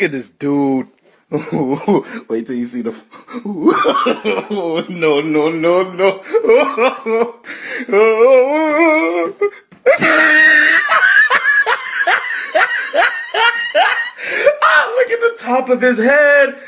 Look at this dude. Wait till you see the. no, no, no, no. oh, look at the top of his head.